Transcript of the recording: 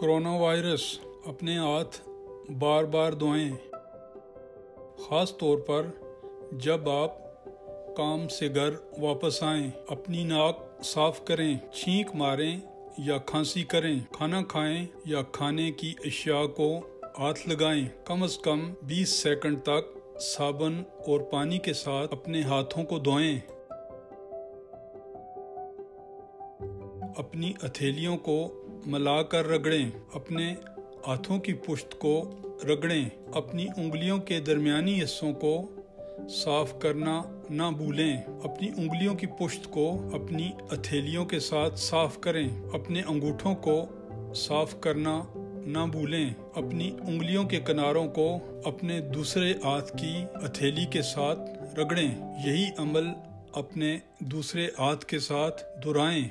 Corona virus अपने हाथ बार बार धोएँ। ख़ास तौर पर जब आप काम से घर वापस आएँ, अपनी नाक साफ़ करें, छींक मारें या खांसी करें, खाना खाएँ या खाने की अशिया को हाथ लगाएँ, कम से कम 20 सेकंड तक साबुन और पानी के साथ अपने हाथों को धोएँ। अपनी हथेलियों को मिलाकर रगड़ें, अपने हाथों की पुश्त को रगड़ें, अपनी उंगलियों के दरमियानी हिस्सों को साफ़ करना ना भूलें, अपनी उंगलियों की पुश्त को अपनी हथेलियों के साथ साफ़ करें, अपने अंगूठों को साफ़ करना ना भूलें, अपनी उंगलियों के किनारों को अपने दूसरे हाथ की हथेली के साथ रगड़ें, यही अमल अपने दूसरे हाथ के साथ दोहराएँ।